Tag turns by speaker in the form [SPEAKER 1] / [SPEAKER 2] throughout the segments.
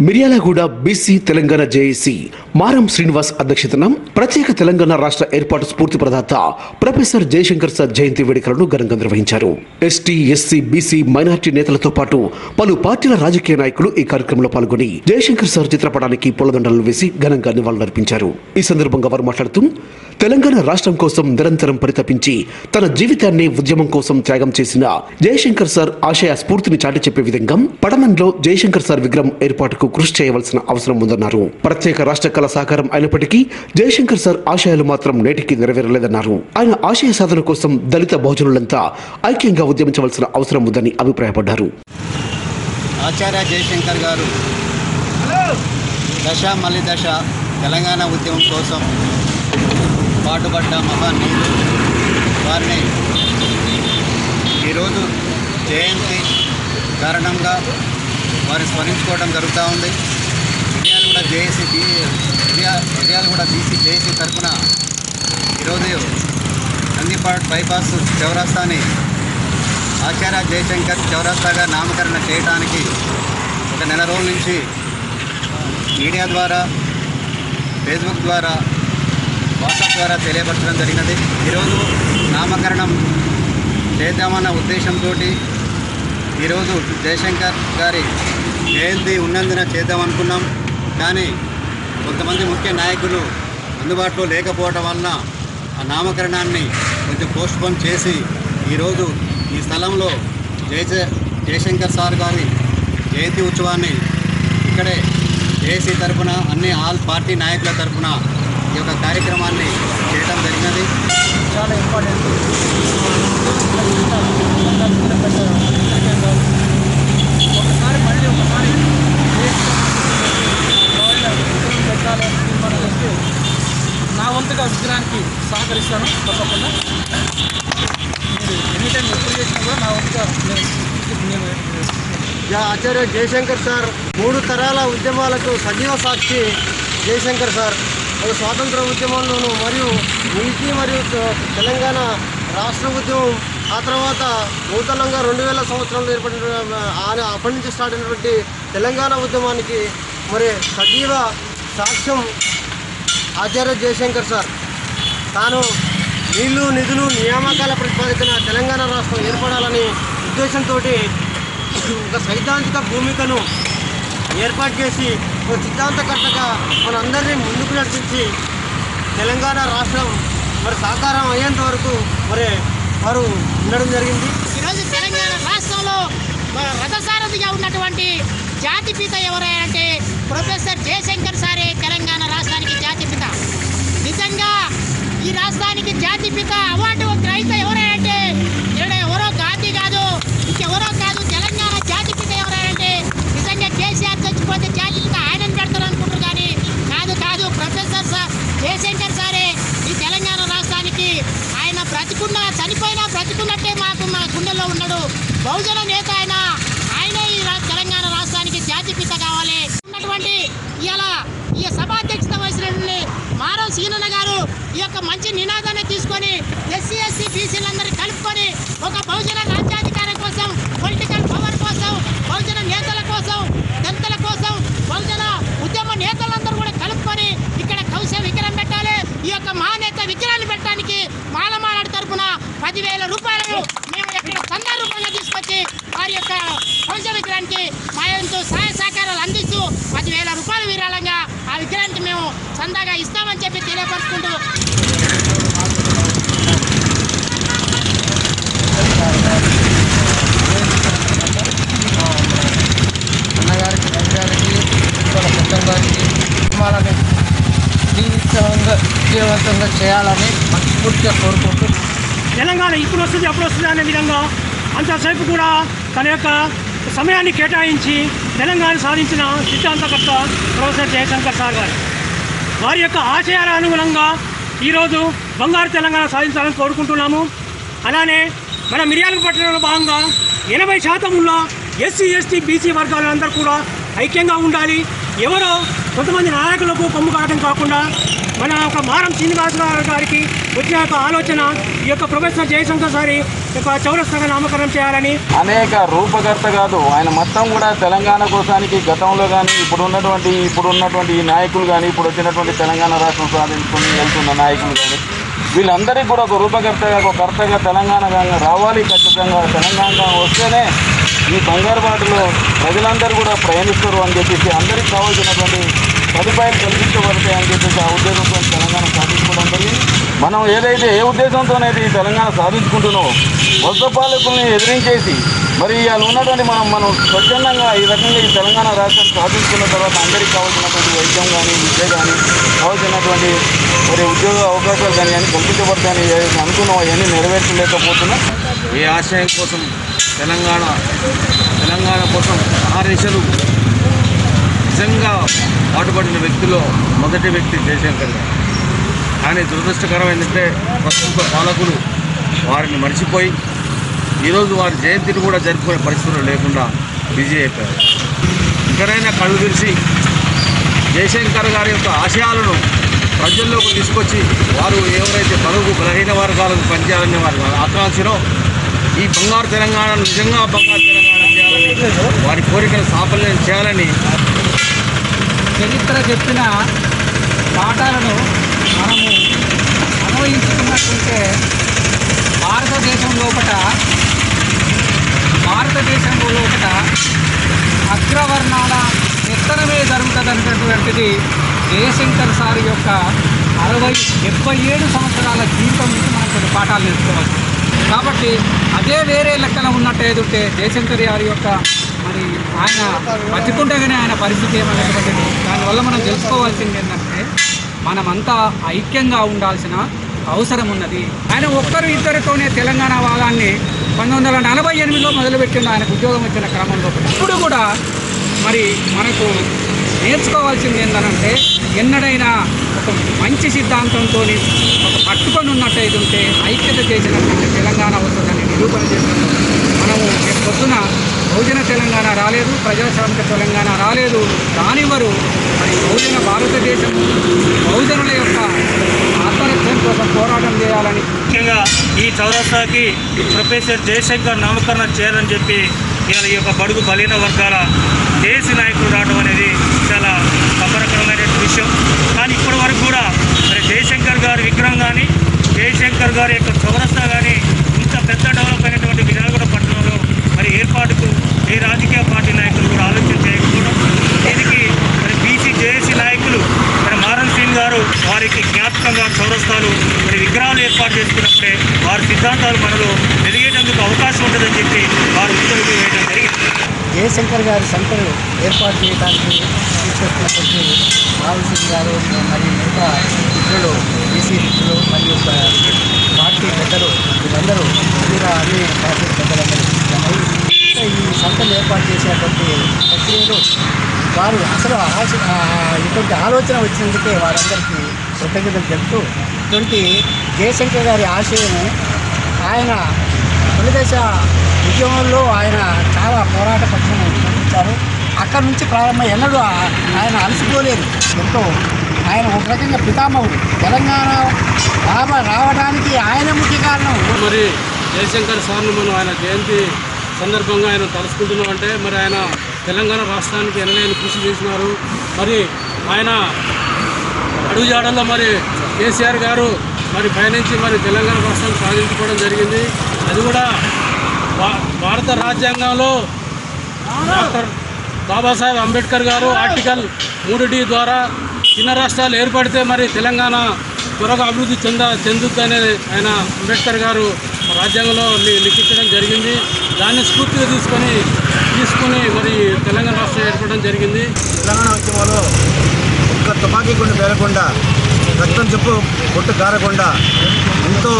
[SPEAKER 1] Miryalaguda BC Telangana JAC మారం శ్రీనివాస్ అధ్యక్షతన ప్రత్యేక తెలంగాణ రాష్ట్ర ఏర్పాటు స్ఫూర్తి ప్రదాత ప్రొఫెసర్ జయశంకర్ సార్ జయంతి వేడుకలను ఘనంగా నిర్వహించారు. ఎస్టీ ఎస్సీ బీసీ మైనార్టీ నేతలతో పాటు పలు పార్టీల రాజకీయ నాయకులు ఈ కార్యక్రమంలో పాల్గొని జయశంకర్ సార్ చిత్రపటానికి పూలదండలు వేసి ఘనంగా నివాళులర్పించారు. ఈ సందర్భంగా వారు మాట్లాడుతూ తెలంగాణ రాష్ట్రం కోసం నిరంతరం పరితపించి తన జీవితాన్ని ఉద్యమం కోసం త్యాగం చేసిన జయశంకర్ సార్ ఆశయ స్ఫూర్తిని చాటి చెప్పే విధంగా పడమంలో జయశంకర్ సార్ విగ్రహం ఏర్పాటుకు కృషి చేయవలసిన అవసరం ఉందన్నారు. ప్రత్యేక రాష్ట్ర కళ సాకారం అయినప్పటికీ జయశంకర్ సార్ ఆశయాలు మాత్రం నేటికి నెరవేరలేదన్నారు. ఆయన ఆశయ సాధన కోసం దళిత బహుజనులంతా ఐక్యంగా ఉద్యమించవలసిన అవసరం ఉందని అభిప్రాయపడ్డారు.
[SPEAKER 2] ఆచార్య జయశంకర్ గారు దశ మళ్ళీ దశ తెలంగాణ ఉద్యమం కోసం పాటుపడ్డ మహానీయులు వారిని ఈరోజు జయంతి కారణంగా వారు స్మరించుకోవడం జరుగుతూ ఉంది. మిర్యాలు కూడా జేఏసీ బీ మిర్యాలు కూడా బీసీ జేఏసీ తరఫున ఈరోజు నందిపాట్ బైపాస్ చౌరాస్తాని ఆచార్య జయశంకర్ చౌరాస్తాగా నామకరణ చేయడానికి ఒక నెల రోజుల నుంచి మీడియా ద్వారా ఫేస్బుక్ ద్వారా వాట్సాప్ ద్వారా తెలియపరచడం జరిగినది. ఈరోజు నామకరణం చేద్దామన్న ఉద్దేశంతో ఈరోజు జయశంకర్ గారి జయంతి ఉన్నందున చేద్దామనుకున్నాం. కానీ కొంతమంది ముఖ్య నాయకులు అందుబాటులో లేకపోవడం వలన ఆ నామకరణాన్ని కొంచెం పోస్ట్పోన్ చేసి ఈరోజు ఈ స్థలంలో జయశ జయశంకర్ సార్ గారి జయంతి ఉత్సవాన్ని ఇక్కడే జేసీ తరఫున అన్ని ఆల్ పార్టీ నాయకుల తరఫున యొక్క కార్యక్రమాన్ని చేయడం జరిగినది.
[SPEAKER 3] చాలా ఇంపార్టెంట్. ఒకసారి మళ్ళీ ఒకసారి విగ్రహం పెట్టాలని తీర్మానం చేస్తే నా వంతుగా విగ్రహానికి సహకరిస్తాను. తప్పకుండా. మీరు ఎనీ టైం ఎప్పుడు చేసినా కూడా నా వంతుగా నేను
[SPEAKER 4] ఆచార్య జయశంకర్ సార్ మూడు తరాల ఉద్యమాలకు సజీవ సాక్షి జయశంకర్ సార్. స్వాతంత్ర ఉద్యమంలోను మరియు నీతి మరియు తెలంగాణ రాష్ట్ర ఉద్యమం ఆ తర్వాత నూతనంగా రెండు వేల సంవత్సరంలో ఏర్పడిన ఆయన అప్పటి నుంచి స్టార్ట్ అయినటువంటి తెలంగాణ ఉద్యమానికి మరి సజీవ సాక్ష్యం ఆచార్య జయశంకర్ సార్. తాను నీళ్ళు నిధులు నియామకాల ప్రతిపాదికన తెలంగాణ రాష్ట్రం ఏర్పడాలని ఉద్దేశంతో ఒక సైద్ధాంతిక భూమికను ఏర్పాటు చేసి ఒక సిద్ధాంతకర్తగా మనందరినీ ముందుకు నడిపించి తెలంగాణ రాష్ట్రం మరి సాకారం అయ్యేంత వరకు మరి వారు ఉండడం జరిగింది.
[SPEAKER 5] ఈరోజు తెలంగాణ రాష్ట్రంలో రథసారథిగా ఉన్నటువంటి జాతిపిత ఎవరంటే ప్రొఫెసర్ జయశంకర్ సారే తెలంగాణ రాష్ట్రానికి జాతిపిత. నిజంగా ఈ రాష్ట్రానికి జాతిపిత అవార్డు గ్రహీత ఎవరంటే ఇక్కడ ఎవరో గాంధీ కాదు ఇంకెవరో కాదు తెలంగాణ జాతిపిత ఎవరంటే నిజంగా కేసీఆర్ చచ్చిపోతే జాతిపిత ఆయనను పెడతారు అనుకుంటారు కానీ కాదు కాదు ప్రొఫెసర్ సార్ జయశంకర్ సారే ఈ తెలంగాణ రాష్ట్రానికి ఆయన బ్రతికున్న చనిపోయినా బ్రతికున్నట్టే మాకు మా గుండెల్లో ఉన్నాడు బహుజన నేత ఆయన ఆయనే ఈ తెలంగాణ రాష్ట్రానికి జాతిపిత కావాలి. ఉన్నటువంటి ఇలా ఈ సభాధ్యక్షత వహించినటువంటి మారో సీనన్న గారు ఈ యొక్క మంచి నినాదాన్ని తీసుకొని ఎస్సీ ఎస్సీ బీసీలందరూ కలుపుకొని ఒక బహుజన రాజ్యాధికారం కోసం పొలిటికల్ పవర్ కోసం బహుజన నేతల కోసం దళితుల కోసం బహుజన ఉద్యమ నేతలందరూ కూడా కలుపుకొని ఇక్కడ కౌశ విగ్రహం పెట్టాలి. ఈ యొక్క మహానేత విగ్రహాన్ని పెట్టడానికి మాలమానాడు తరపున పదివేల రూపాయలు మేము ఇక్కడ తీసుకొచ్చి వారి యొక్క కౌశ విగ్రహానికి మా ఎంతో సహాయ సహకారాలు అందిస్తూ పదివేల రూపాయలు విరాళంగా ఆ విగ్రహానికి మేము చందాగా ఇస్తామని చెప్పి తెలియపరుచుకుంటూ
[SPEAKER 4] అన్నగారికి గారికి వాళ్ళ కుటుంబానికి కుటుంబాలని జీవితంగా విజయవంతంగా చేయాలని మనస్ఫూర్తిగా కోరుకుంటూ
[SPEAKER 3] తెలంగాణ ఇప్పుడు వస్తుంది అప్పుడు వస్తుంది అనే విధంగా అంతసేపు కూడా తన యొక్క సమయాన్ని కేటాయించి తెలంగాణ సాధించిన సిద్ధాంతకర్త ప్రొఫెసర్ జయశంకర్ సార్ గారు. వారి యొక్క ఆశయాల అనుగుణంగా ఈరోజు బంగారు తెలంగాణ సాధించాలని కోరుకుంటున్నాము. అలానే మన మిర్యాలకు పట్టణంలో భాగంగా ఎనభై శాతం ఉన్న ఎస్సీ ఎస్టీ బీసీ వర్గాలందరూ కూడా ఐక్యంగా ఉండాలి. ఎవరో కొంతమంది నాయకులకు కొమ్ము కావడం కాకుండా మన ఒక మారం శ్రీనివాసరావు గారికి వచ్చిన యొక్క ఆలోచన ఈ యొక్క ప్రొఫెసర్ జయశంకర్ సారి యొక్క చౌరస్తగా నామకరణం చేయాలని.
[SPEAKER 6] అనేక రూపకర్త కాదు ఆయన మొత్తం కూడా తెలంగాణ కోసానికి గతంలో కానీ ఇప్పుడు ఉన్నటువంటి ఇప్పుడు ఉన్నటువంటి ఈ నాయకులు కానీ ఇప్పుడు వచ్చినటువంటి తెలంగాణ రాష్ట్రం సాధించుకుని వెళ్తున్న నాయకులు కానీ వీళ్ళందరికీ కూడా ఒక రూపకర్తగా ఒక కర్తగా తెలంగాణ రావాలి ఖచ్చితంగా. తెలంగాణ వస్తేనే ఈ బంగారు బాటలో ప్రజలందరూ కూడా ప్రయాణిస్తారు అని చెప్పేసి అందరికీ కావాల్సినటువంటి సదుపాయాలు కల్పించబడతాయని చెప్పేసి ఆ ఉద్దేశంతో తెలంగాణ సాధించుకోవడం జరిగింది మనం ఏదైతే ఏ ఉద్దేశంతోనైతే ఈ తెలంగాణ సాధించుకుంటున్నామో వలస పాలకుల్ని ఎదిరించేసి మరి ఇవాళ ఉన్నటువంటి మనం మనం స్వచ్ఛందంగా ఈ రకంగా ఈ తెలంగాణ రాష్ట్రం సాధించుకున్న తర్వాత అందరికీ కావాల్సినటువంటి వైద్యం కానీ విద్య కానీ కావాల్సినటువంటి మరి ఉద్యోగ అవకాశాలు కానీ అని కల్పించబడతాయని అనుకున్నాం అవన్నీ నెరవేర్చలేకపోతున్నాం.
[SPEAKER 2] ఈ ఆశయం కోసం తెలంగాణ తెలంగాణ కోసం ఆరేషలు నిజంగా పాటుపడిన వ్యక్తిలో మొదటి వ్యక్తి జయశంకర్ గారు. కానీ దురదృష్టకరం ఏంటంటే ప్రస్తుత పాలకులు వారిని మర్చిపోయి ఈరోజు వారి జయంతిని కూడా జరుపుకునే పరిస్థితులు లేకుండా బిజీ అయిపోయారు. ఇక్కడైనా కళ్ళు తెరిచి జయశంకర్ గారి యొక్క ఆశయాలను ప్రజల్లోకి తీసుకొచ్చి వారు ఎవరైతే బరువు బలహీన వర్గాలకు పనిచేయాలనే వారి ఆకాంక్షలో ఈ బంగారు తెలంగాణను నిజంగా బంగారు తెలంగాణ చేయాలని వారి కోరికను సాఫల్యం చేయాలని
[SPEAKER 7] చరిత్ర చెప్పిన పాఠాలను మనము అన్వయించుకున్నట్టుంటే భారతదేశం లోపల భారతదేశం లోపల అగ్రవర్ణాల పెత్తనమే జరుగుతుంది అనేటటువంటిది జయశంకర్ సార్ యొక్క అరవై డెబ్బై ఏడు సంవత్సరాల జీవితం నుంచి మనం కొన్ని పాఠాలు నేర్చుకోవచ్చు కాబట్టి అదే వేరే లెక్కన ఉన్నట్టు ఏదుంటే జయశంకర్ గారి యొక్క మరి ఆయన బతికుంటేనే ఆయన పరిస్థితి ఏమైనటువంటిది దానివల్ల మనం తెలుసుకోవాల్సింది ఏంటంటే మనమంతా ఐక్యంగా ఉండాల్సిన అవసరం ఉన్నది. ఆయన ఒక్కరు ఇద్దరితోనే తెలంగాణ వాదాన్ని పంతొమ్మిది వందల నలభై ఎనిమిదిలో మొదలుపెట్టిన ఆయనకు ఉద్యోగం వచ్చిన క్రమంలో. ఇప్పుడు కూడా మరి మనకు నేర్చుకోవాల్సింది ఏంటంటే ఎన్నడైనా ఒక మంచి సిద్ధాంతంతో ఒక పట్టుకొని ఉన్నట్టయితే ఉంటే ఐక్యత చేసినటువంటి తెలంగాణ వస్తుందని నిరూపణ చేసినట్టు మనము రేపు పొద్దున బహుజన తెలంగాణ రాలేదు ప్రజాస్వామిక తెలంగాణ రాలేదు దానివ్వరు మరి బహుజన భారతదేశం బహుజనుల యొక్క ఆత్మరక్షణ కోసం పోరాటం చేయాలని
[SPEAKER 3] ముఖ్యంగా ఈ చౌరస్తాకి ప్రొఫెసర్ జయశంకర్ నామకరణం చేయాలని చెప్పి ఇలా ఈ యొక్క బడుగు బలీన వర్గాల దేశీ నాయకులు రావడం అనేది చాలా సంబరకరమైన విషయం కానీ ఇప్పటి వరకు కూడా మరి జయశంకర్ గారి విగ్రహం కానీ జయశంకర్ గారి యొక్క చౌరస్తా కానీ ఇంత పెద్ద డెవలప్ అయినటువంటి విజయనగర పట్టణంలో మరి ఏర్పాటుకు ఏ రాజకీయ పార్టీ నాయకులు కూడా ఆలోచన చేయకపోవడం దీనికి మరి బీసీ జేఏసీ నాయకులు మరి మారన్ సింగ్ గారు వారికి జ్ఞాపకంగా చౌరస్తాలు మరి విగ్రహాలు ఏర్పాటు చేసుకున్నప్పుడే వారి సిద్ధాంతాలు మనలో ఎదిగేటందుకు అవకాశం ఉంటుందని చెప్పి వారు ఉత్తర్వులు వేయడం జరిగింది.
[SPEAKER 8] జయశంకర్ గారి సెంటర్ ఏర్పాటు చేయడానికి తీసుకొస్తున్నటువంటి రాహుల్ గారు మరియు మిగతా మిత్రులు బీసీ మిత్రులు మరియు పార్టీ పెద్దలు వీళ్ళందరూ ఇలా అన్ని పార్టీ పెద్దలందరూ ఈ సంతలు ఏర్పాటు చేసేటువంటి ప్రక్రియలో వారు అసలు ఆశ ఇటువంటి ఆలోచన వచ్చినందుకే వారందరికీ కృతజ్ఞతలు చెప్తూ ఇటువంటి జయశంకర్ గారి ఆశయము ఆయన తొలిదశ ఉద్యమంలో ఆయన చాలా పోరాట పక్షం చూపించారు అక్కడి నుంచి ప్రారంభం ఎన్నడూ ఆయన అలసిపోలేదు. ఎంతో ఆయన ఒక రకంగా పితామహుడు. తెలంగాణ రావ రావడానికి ఆయన ముఖ్య కారణం.
[SPEAKER 9] మరి జయశంకర్ సార్ను మనం ఆయన జయంతి సందర్భంగా ఆయన తలుసుకుంటున్నాం అంటే మరి ఆయన తెలంగాణ రాష్ట్రానికి ఎనలేని కృషి చేసినారు. మరి ఆయన అడుగుజాడల్లో మరి కేసీఆర్ గారు మరి పయనించి మరి తెలంగాణ రాష్ట్రాన్ని సాధించుకోవడం జరిగింది. అది కూడా భా- భారత రాజ్యాంగంలో డాక్టర్ బాబాసాహెబ్ అంబేద్కర్ గారు ఆర్టికల్ మూడు డి ద్వారా చిన్న రాష్ట్రాలు ఏర్పడితే మరి తెలంగాణ త్వరగా అభివృద్ధి చెంద చెందుద్ది అనేది ఆయన అంబేద్కర్ గారు రాజ్యాంగంలో లిఖించడం జరిగింది. దాన్ని స్ఫూర్తిగా తీసుకొని తీసుకుని మరి తెలంగాణ రాష్ట్రం ఏర్పడడం జరిగింది.
[SPEAKER 2] తెలంగాణ ఉద్యమంలో తుపాకీ గుండె పేరకుండా రక్తం చెప్పు పొట్టు కారకుండా ఎంతో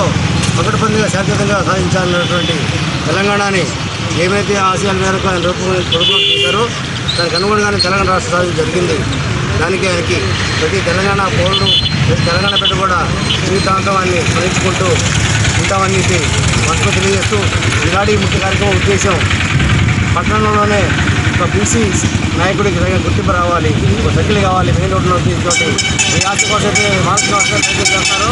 [SPEAKER 2] పకడ్బందీగా శాంతియుతంగా సాధించాలన్నటువంటి తెలంగాణని ఏమైతే ఆశయాల మేరకు ఆయన రూపం రూపం చేశారో దానికి అనుగుణంగానే తెలంగాణ రాష్ట్ర సాధన జరిగింది. దానికి ఆయనకి ప్రతి తెలంగాణ పౌరుడు ప్రతి తెలంగాణ బిడ్డ కూడా జీవితాంతం ఆయన్ని స్మరించుకుంటూ ఉంటామని మనసు తెలియజేస్తూ ఈనాడు ముఖ్య కార్యక్రమం ఉద్దేశం. పట్టణంలోనే
[SPEAKER 10] ఒక బీసీ నాయకుడికి తగిన గుర్తింపు రావాలి. ఒక సైకిల్ కావాలి మెయిన్ రోడ్లో తీసుకొని ఈ ఆశ కోసం మానసిక అవసరం సైకిల్ చేస్తారు.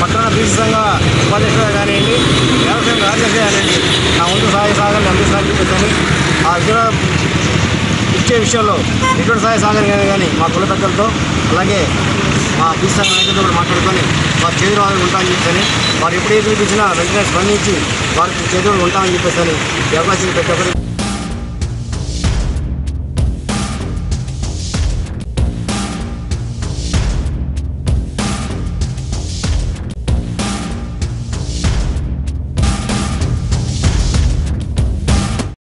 [SPEAKER 10] పట్టణ బీసీ సంఘ ఉపాధ్యక్షుడు కానివ్వండి వ్యవసాయం రాజకీయ కానివ్వండి నా ముందు సహాయ సాగాన్ని అందిస్తానని చెప్పేసి ఆ విధంగా ఇచ్చే విషయంలో ఎటువంటి సహాయ సాగర్ కానీ కానీ మా కుల పెద్దలతో అలాగే మా బీసీ సంఘ నాయకులతో కూడా మాట్లాడుకొని వారి చేతులు వారికి ఉంటామని చెప్పేసి వారు ఎప్పుడు ఏది పిలిచినా వెంటనే స్పందించి వారికి చేతులు ఉంటామని చెప్పేసి ఈ అవకాశం ప్రతి